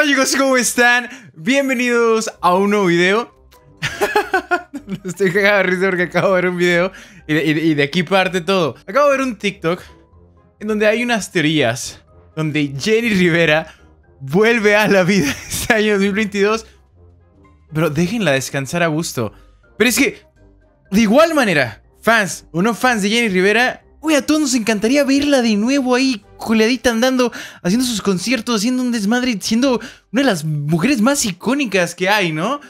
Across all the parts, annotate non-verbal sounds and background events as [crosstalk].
Hola chicos, ¿cómo están? Bienvenidos a un nuevo video. [laughs] Estoy cagado de risa porque acabo de ver un video y de, y de- aquí parte todo. Acabo de ver un TikTok en donde hay unas teorías donde Jenny Rivera vuelve a la vida [laughs] este año 2022. Pero déjenla descansar a gusto. Pero es que, de igual manera, fans o fans de Jenny Rivera, uy, a todos nos encantaría verla de nuevo ahí, coleadita andando, haciendo sus conciertos, haciendo un desmadre, siendo una de las mujeres más icónicas que hay, ¿no?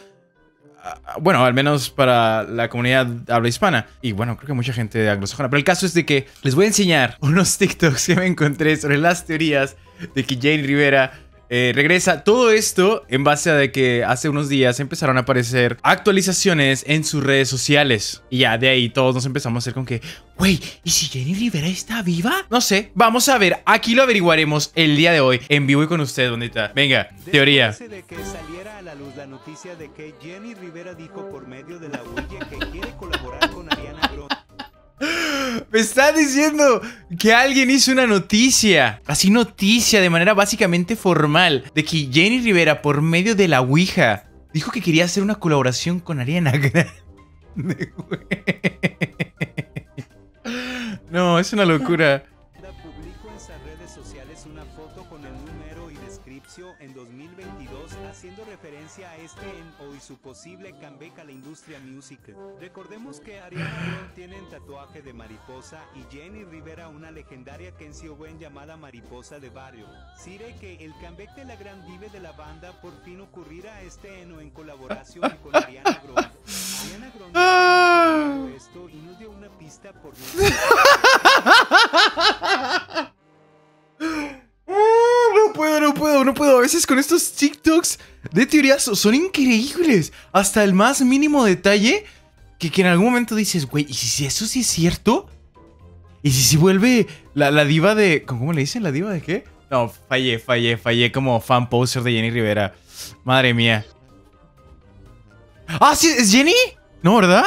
Ah, Bueno, al menos para la comunidad habla hispana. Y bueno, creo que mucha gente anglosajona. Pero el caso es de que les voy a enseñar [laughs] unos TikToks que me encontré sobre las teorías de que Jane Rivera eh, regresa. Todo esto en base a de que hace unos días empezaron a aparecer actualizaciones en sus redes sociales. Y ya de ahí todos nos empezamos a hacer con que, güey, ¿y si Jenny Rivera está viva? No sé, vamos a ver. Aquí lo averiguaremos el día de hoy en vivo y con usted, bonita. Venga, teoría. Después de que saliera a la luz la noticia de que Jenny Rivera dijo por medio de la huella que quiere colaborar con Ariana Grande. Me está diciendo que alguien hizo una noticia, así noticia de manera básicamente formal, de que Jenny Rivera por medio de la Ouija dijo que quería hacer una colaboración con Ariana [laughs] Grande. No, es una locura. Su posible comeback a la industria musical. Recordemos que Ariana Grande tiene un tatuaje de mariposa y Jenny Rivera una legendaria canción llamada Mariposa de Barrio. Sire que el comeback de la gran diva de la banda por fin ocurrirá este año en colaboración [laughs] con Ariana Grande. Ariana Grande Ah. esto y nos dio una pista por [laughs] A veces con estos TikToks de teorías son increíbles. Hasta el más mínimo detalle que, que en algún momento dices, güey, ¿y si eso sí es cierto? ¿Y si se vuelve la, la diva de... ¿Cómo le dicen? ¿La diva de qué? No, fallé, fallé, fallé como fan poser de Jenny Rivera. Madre mía. Ah, sí, ¿es Jenny? No, ¿verdad?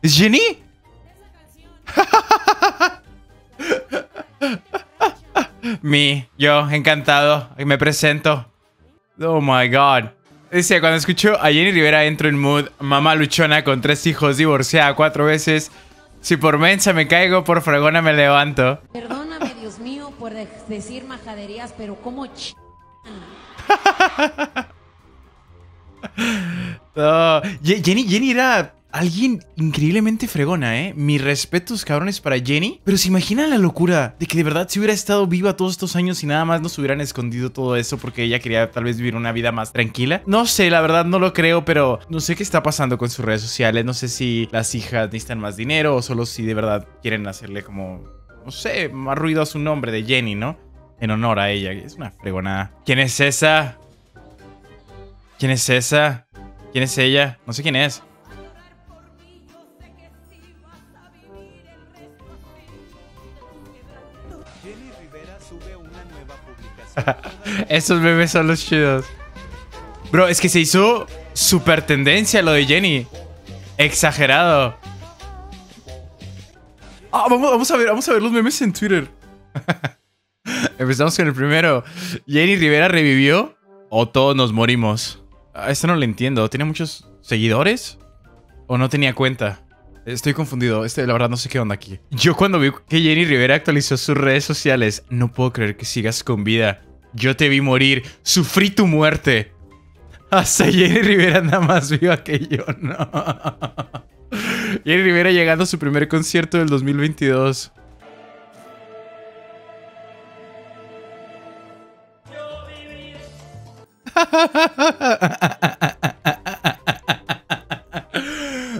¿Es Jenny? Mi, yo, encantado. Me presento. Oh my god. Dice, cuando escucho a Jenny Rivera entro en mood, mamá luchona con tres hijos, divorciada cuatro veces. Si por mensa me caigo, por fregona me levanto. Perdóname, Dios mío, por de- decir majaderías, pero como ch... [laughs] Oh, Jenny, Jenny era alguien increíblemente fregona, ¿eh? Mis respetos, cabrones, para Jenny. Pero se imaginan la locura de que de verdad si hubiera estado viva todos estos años y nada más nos hubieran escondido todo eso porque ella quería tal vez vivir una vida más tranquila. No sé, la verdad no lo creo, pero no sé qué está pasando con sus redes sociales. No sé si las hijas necesitan más dinero o solo si de verdad quieren hacerle como, no sé, más ruido a su nombre de Jenny, ¿no? En honor a ella. Es una fregonada. ¿Quién es esa? ¿Quién es esa? ¿Quién es ella? No sé quién es. [laughs] Esos bebés son los chidos. Bro, es que se hizo super tendencia lo de Jenny. Exagerado. Ah, vamos, vamos a ver, vamos a ver los memes en Twitter. [laughs] Empezamos con el primero. Jenny Rivera revivió o todos nos morimos. Ah, esto no lo entiendo. ¿Tiene muchos seguidores? ¿O no tenía cuenta? Estoy confundido. Este, la verdad, no sé qué onda aquí. Yo cuando vi que Jenny Rivera actualizó sus redes sociales, no puedo creer que sigas con vida. Yo te vi morir. Sufrí tu muerte. Hasta Jenny Rivera nada más viva que yo, no. Jenny Rivera llegando a su primer concierto del 2022.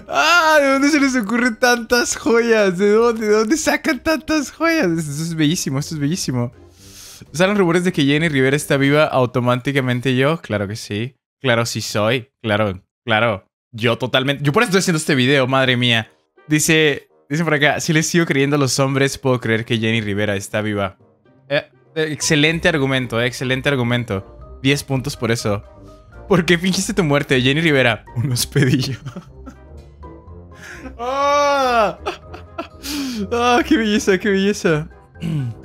Ah, ¿de dónde se les ocurren joyas? ¿De dónde? ¿De dónde sacan tantas joyas? Esto es bellísimo, esto es bellísimo. ¿Salen rumores de que Jenny Rivera está viva automáticamente yo? Claro que sí. Claro, sí soy. Claro, claro. Yo totalmente. Yo por eso estoy haciendo este video, madre mía. Dice. Dice por acá, si les sigo creyendo a los hombres, puedo creer que Jenny Rivera está viva. Eh, eh, excelente argumento, eh, excelente argumento. 10 puntos por eso. ¿Por qué fingiste tu muerte, Jenny Rivera? Un hospedillo. [laughs] ¡Ah! [laughs] ¡Ah, qué belleza, qué belleza! [clears throat]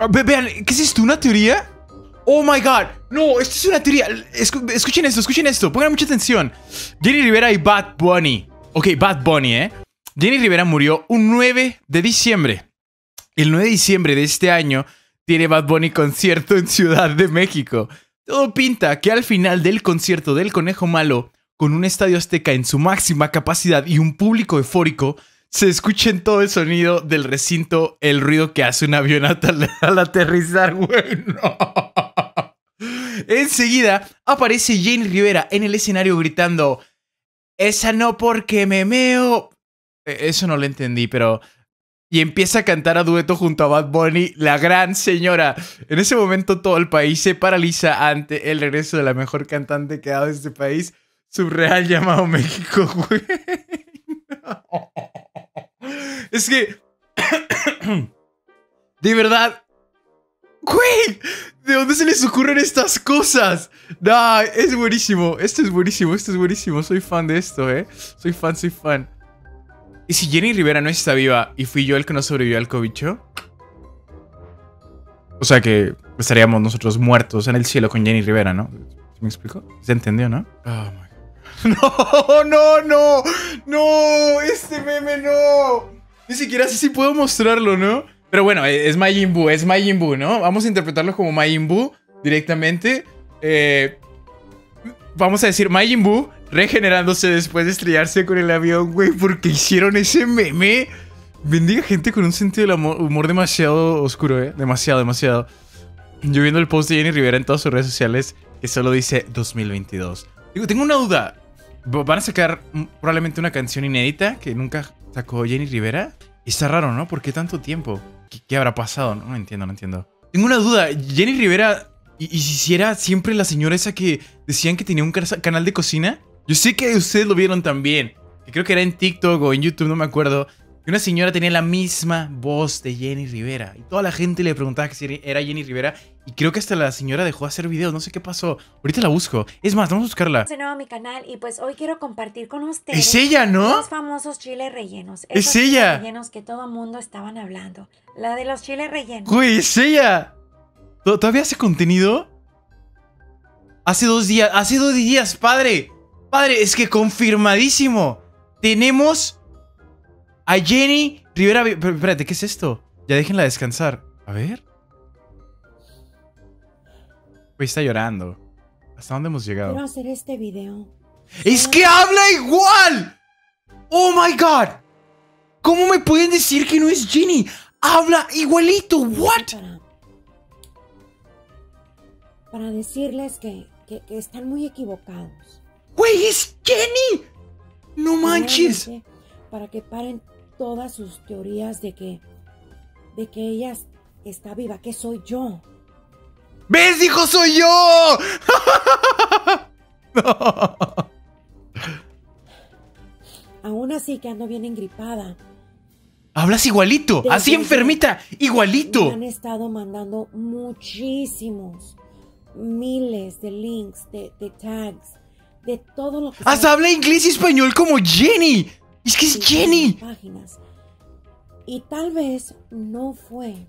Ah, ve- vean, ¿qué es esto? ¿Una teoría? ¡Oh, my God! No, esto es una teoría. Escu- escuchen esto, escuchen esto. Pongan mucha atención. Jenny Rivera y Bad Bunny. Ok, Bad Bunny, ¿eh? Jenny Rivera murió un 9 de diciembre. El 9 de diciembre de este año tiene Bad Bunny concierto en Ciudad de México. Todo pinta que al final del concierto del Conejo Malo, con un estadio azteca en su máxima capacidad y un público eufórico, se escucha en todo el sonido del recinto el ruido que hace un avión al, [laughs] aterrizar, güey. No. Enseguida aparece Jenny Rivera en el escenario gritando: Esa no porque me meo. Eh, Eso no lo entendí, pero. Y empieza a cantar a dueto junto a Bad Bunny, la gran señora. En ese momento todo el país se paraliza ante el regreso de la mejor cantante que ha dado este país, subreal llamado México, [laughs] güey. Es que. [coughs] De verdad. Güey, ¿de dónde se les ocurren estas cosas? Nah, es buenísimo. Esto es buenísimo, esto es buenísimo. Soy fan de esto, eh. Soy fan, soy fan. ¿Y si Jenny Rivera no está viva y fui yo el que no sobrevivió al cobicho? O sea que estaríamos nosotros muertos en el cielo con Jenny Rivera, ¿no? ¿Me explico? ¿Se entendió, no? God. [laughs] No, no, no. No, este meme no. Ni siquiera sé si puedo mostrarlo, ¿no? Pero bueno, es Majin Buu, es Majin Buu, ¿no? Vamos a interpretarlo como Majin Buu directamente. Eh, vamos a decir Majin Buu regenerándose después de estrellarse con el avión, güey, porque hicieron ese meme. Bendiga gente con un sentido del humor demasiado oscuro, ¿eh? Demasiado, demasiado. Yo viendo el post de Jenny Rivera en todas sus redes sociales que solo dice 2022. Digo, tengo una duda. ¿Van a sacar probablemente una canción inédita que nunca sacó Jenny Rivera? Y está raro, ¿no? ¿Por qué tanto tiempo? ¿Qué, habrá pasado? No, entiendo, no entiendo. Tengo una duda. Jenny Rivera, ¿y, si hiciera siempre la señora esa que decían que tenía un ca- canal de cocina? Yo sé que ustedes lo vieron también. Creo que era en TikTok o en YouTube, no me acuerdo. Que una señora tenía la misma voz de Jenny Rivera. Y toda la gente le preguntaba si era Jenny Rivera. Y creo que hasta la señora dejó de hacer videos. No sé qué pasó. Ahorita la busco. Es más, vamos a buscarla. de nuevo a mi canal y pues hoy quiero compartir con ustedes Es ella, ¿no? los famosos chiles rellenos. Es Esos chiles ella. rellenos que todo mundo estaban hablando. La de los chiles rellenos. Güey, es ella. ¿To- ¿Todavía hace contenido? Hace dos días. Hace dos días, padre. Padre, es que confirmadísimo. Tenemos a Jenny Rivera. Pero, espérate, ¿qué es esto? Ya déjenla descansar. A ver. Güey, está llorando. ¿Hasta dónde hemos llegado? Quiero hacer este video. ¡Es que habla igual! ¡Oh my god! ¿Cómo me pueden decir que no es Jenny? ¡Habla igualito! ¿What? Para, para decirles que, que- que están muy equivocados. ¡Güey, es Jenny! ¡No manches! Para que paren todas sus teorías de que de que ella está viva, que soy yo. ¿Ves, dijo soy yo? [laughs] No. Aún así que ando bien engripada. Hablas igualito, Desde así enfermita, Me igualito. han estado mandando muchísimos, miles de links, de, de tags, de todo lo que Hasta sea habla inglés y español como Jenny. Es que es en Jenny. páginas. Y tal vez no fue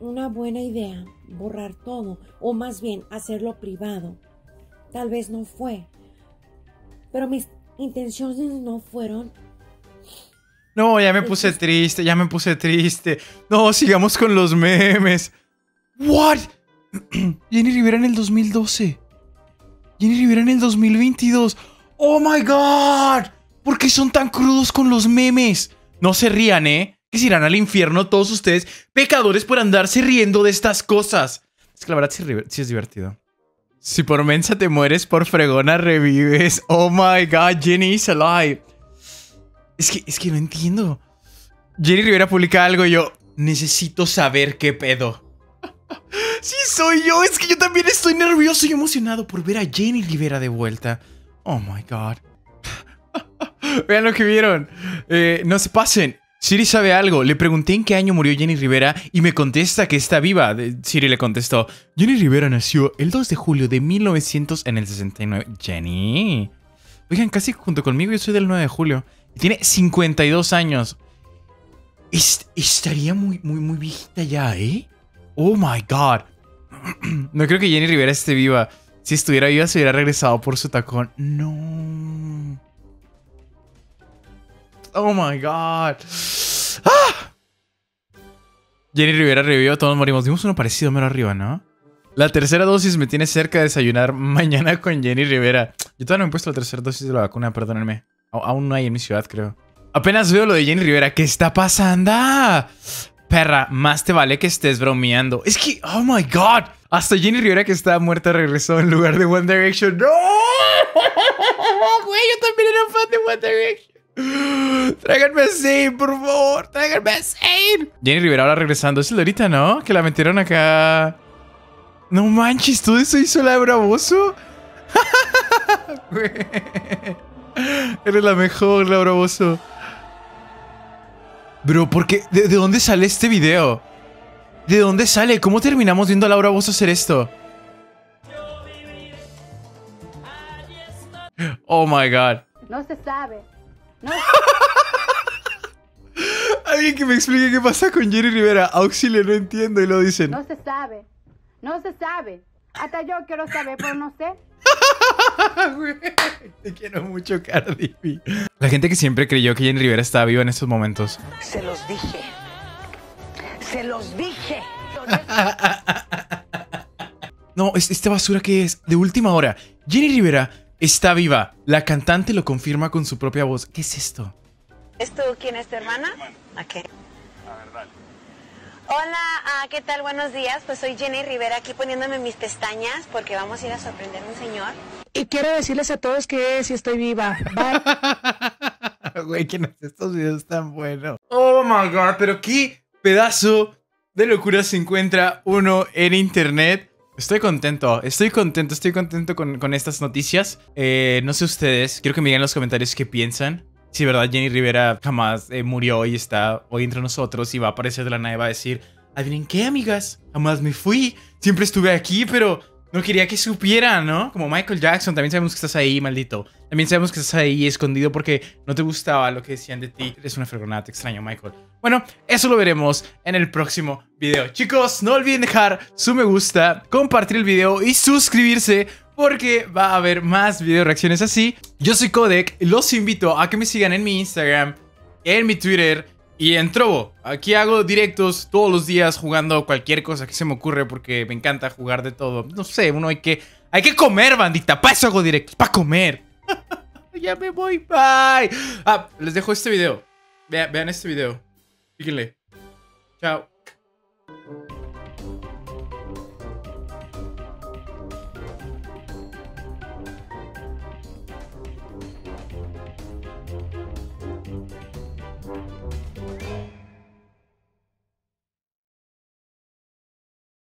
una buena idea borrar todo, o más bien hacerlo privado. Tal vez no fue. Pero mis intenciones no fueron No, ya me puse triste, ya me puse triste. No, sigamos con los memes. What? [clears throat] Jenny Rivera en el 2012. Jenny Rivera en el 2022. Oh my god. ¿Por qué son tan crudos con los memes? No se rían, ¿eh? Que se irán al infierno todos ustedes, pecadores por andarse riendo de estas cosas. Es que la verdad sí, es divertido. Si por mensa te mueres, por fregona revives. Oh my god, Jenny is alive. Es que, es que no entiendo. Jenny Rivera publica algo y yo necesito saber qué pedo. [laughs] sí, soy yo. Es que yo también estoy nervioso y emocionado por ver a Jenny Rivera de vuelta. Oh my god. [laughs] Vean lo que vieron. Eh, no se pasen. Siri sabe algo. Le pregunté en qué año murió Jenny Rivera y me contesta que está viva. Siri le contestó: Jenny Rivera nació el 2 de julio de 1900 en el 69. Jenny. Oigan, casi junto conmigo, yo soy del 9 de julio. Tiene 52 años. Est- estaría muy, muy, muy viejita ya, ¿eh? Oh my god. [clears throat] No creo que Jenny Rivera esté viva. Si estuviera viva, se hubiera regresado por su tacón. No. Oh my god. ¡Ah! Jenny Rivera revivió, todos morimos. Dimos uno parecido mero arriba, ¿no? La tercera dosis me tiene cerca de desayunar [laughs] mañana con Jenny Rivera. Yo todavía no me he puesto la tercera dosis de la vacuna, perdónenme. Aún no hay en mi ciudad, creo. Apenas veo lo de Jenny Rivera. ¿Qué está pasando? Perra, más te vale que estés bromeando. Es que, oh my god. Hasta Jenny Rivera que estaba muerta regresó en lugar de One Direction. ¡No! [laughs] Güey, yo también era fan de One Direction. [gasps] Tráiganme a Zayn, por favor. Tráiganme a Zayn. Jenny Rivera ahora regresando. Es el de ahorita, ¿no? Que la metieron acá. No manches, todo eso hizo la Bravoso. Güey. [laughs] Eres la mejor, Laura Bozo. Bro, ¿por qué? ¿De, de dónde sale este video? ¿De dónde sale? ¿Cómo terminamos viendo a Laura Bozo hacer esto? Oh my god. No se sabe. No [laughs] Alguien que me explique qué pasa con Jerry Rivera. Auxilio, no entiendo y lo dicen. No se sabe. No se sabe. Hasta yo quiero saber, pero no sé. [laughs] Te quiero mucho, Cardi B. La gente que siempre creyó que Jenny Rivera estaba viva en estos momentos. Se los dije. Se los dije. [laughs] No, es- esta basura que es de última hora. Jenny Rivera está viva. La cantante lo confirma con su propia voz. ¿Qué es esto? ¿Es tú quién es tu hermana? Ok. Hola, ah, ¿qué tal? Buenos días. Pues soy Jenny Rivera aquí poniéndome mis pestañas porque vamos a ir a sorprender a un señor. Y quiero decirles a todos que sí estoy viva. [laughs] Bye. Güey, ¿quién hace estos videos tan buenos? Oh my god, pero qué pedazo de locura se encuentra uno en internet. Estoy contento, estoy contento, estoy contento con, con estas noticias. Eh, no sé ustedes, quiero que me digan en los comentarios qué piensan. Si verdad Jenny Rivera jamás eh, murió y está hoy entre nosotros y va a aparecer de la nada y va a decir, ¿adivinen qué, amigas? Jamás me fui, siempre estuve aquí, pero no quería que supieran, ¿no? Como Michael Jackson, también sabemos que estás ahí, maldito. También sabemos que estás ahí escondido porque no te gustaba lo que decían de ti. Eres una fregonada, te extraño, Michael. Bueno, eso lo veremos en el próximo video. Chicos, no olviden dejar su me gusta, compartir el video y suscribirse porque va a haber más video reacciones así. Yo soy Codec, los invito a que me sigan en mi Instagram, en mi Twitter y en Trovo. Aquí hago directos todos los días jugando cualquier cosa que se me ocurre porque me encanta jugar de todo. No sé, uno hay que hay que comer, bandita. Para eso hago directos, para comer. [laughs] ya me voy, bye. Ah, les dejo este video. Vea- vean este video. Fíjenle. Chao.